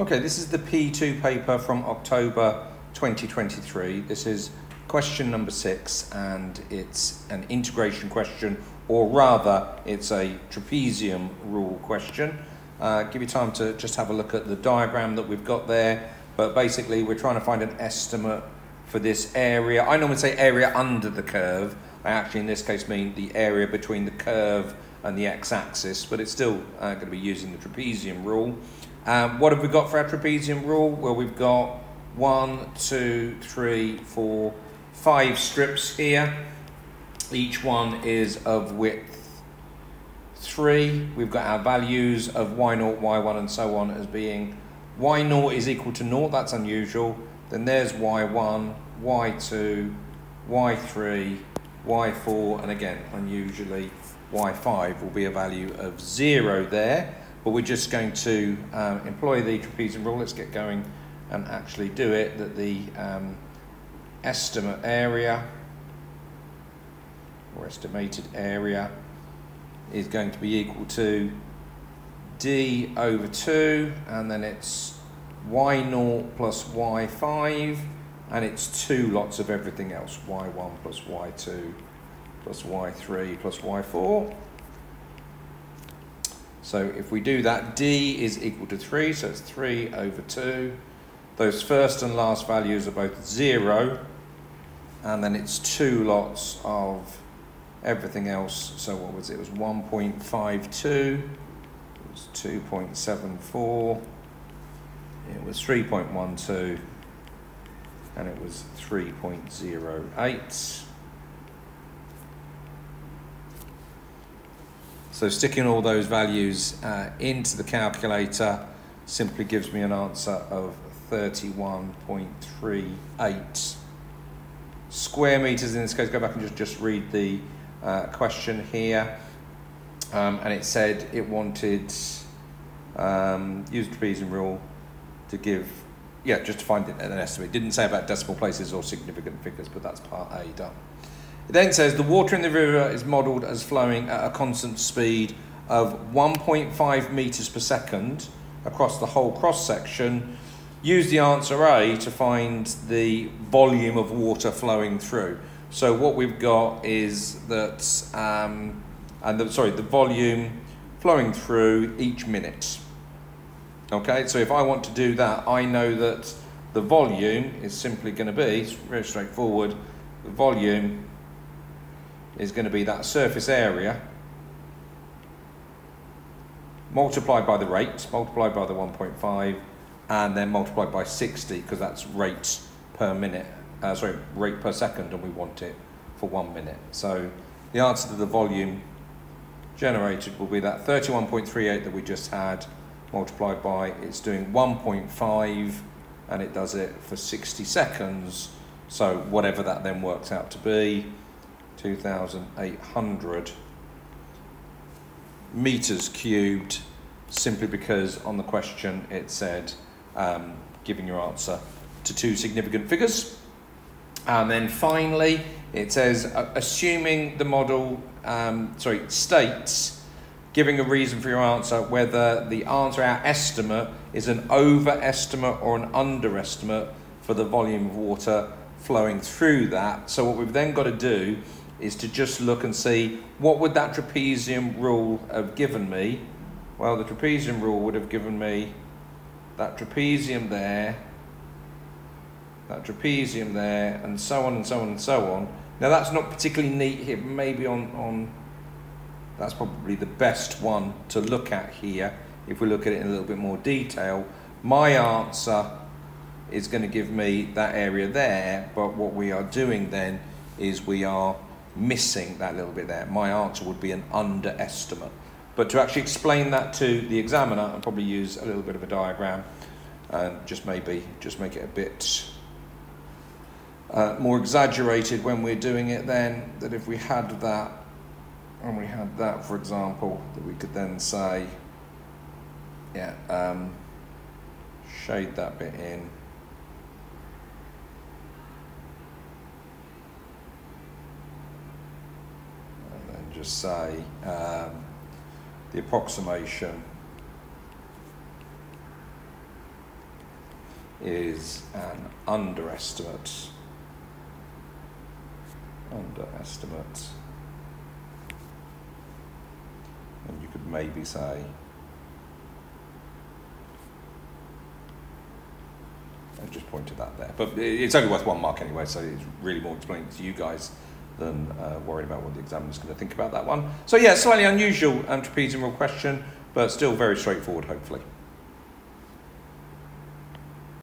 Okay, this is the P2 paper from October 2023. This is question number six, and it's an integration question, or rather, it's a trapezium rule question. Uh, give you time to just have a look at the diagram that we've got there, but basically, we're trying to find an estimate for this area. I normally say area under the curve. I actually, in this case, mean the area between the curve and the x-axis, but it's still uh, going to be using the trapezium rule. Um, what have we got for our trapezium rule? Well, we've got one, two, three, four, five strips here. Each one is of width three. We've got our values of y0, y1, and so on as being y0 is equal to naught, That's unusual. Then there's y1, y2, y3, y4, and again, unusually, y5 will be a value of 0 there but we're just going to um, employ the trapezium rule. Let's get going and actually do it, that the um, estimate area or estimated area is going to be equal to d over 2 and then it's y0 plus y5 and it's two lots of everything else y1 plus y2 plus y3 plus y4 so if we do that, d is equal to 3, so it's 3 over 2. Those first and last values are both 0, and then it's two lots of everything else. So what was it? It was 1.52, it was 2.74, it was 3.12, and it was 3.08. So sticking all those values uh, into the calculator simply gives me an answer of 31.38 square meters in this case. Go back and just, just read the uh, question here. Um, and it said it wanted, um, use the trapezium rule to give, yeah, just to find an estimate. It didn't say about decimal places or significant figures, but that's part A done. It then says the water in the river is modelled as flowing at a constant speed of 1.5 metres per second across the whole cross section. Use the answer A to find the volume of water flowing through. So what we've got is that, um, and the, sorry, the volume flowing through each minute. Okay, so if I want to do that, I know that the volume is simply going to be, very straightforward, the volume is going to be that surface area multiplied by the rate, multiplied by the 1.5, and then multiplied by 60 because that's rate per minute, uh, sorry, rate per second, and we want it for one minute. So the answer to the volume generated will be that 31.38 that we just had multiplied by, it's doing 1.5 and it does it for 60 seconds. So whatever that then works out to be, 2,800 meters cubed simply because on the question it said um, giving your answer to two significant figures. And then finally, it says assuming the model, um, sorry, states giving a reason for your answer whether the answer, our estimate, is an overestimate or an underestimate for the volume of water flowing through that. So what we've then got to do is to just look and see what would that trapezium rule have given me. Well, the trapezium rule would have given me that trapezium there, that trapezium there, and so on and so on and so on. Now that's not particularly neat here, maybe on, on that's probably the best one to look at here if we look at it in a little bit more detail. My answer is going to give me that area there, but what we are doing then is we are missing that little bit there. My answer would be an underestimate. But to actually explain that to the examiner, I'll probably use a little bit of a diagram and just maybe just make it a bit uh, more exaggerated when we're doing it then, that if we had that, and we had that, for example, that we could then say, yeah, um, shade that bit in, just say um, the approximation is an underestimate. Underestimate. And you could maybe say I just pointed that there. But it's only worth one mark anyway, so it's really more explaining to you guys than uh, worrying about what the examiner's going to think about that one. So yeah, slightly unusual um, trapezium question, but still very straightforward, hopefully.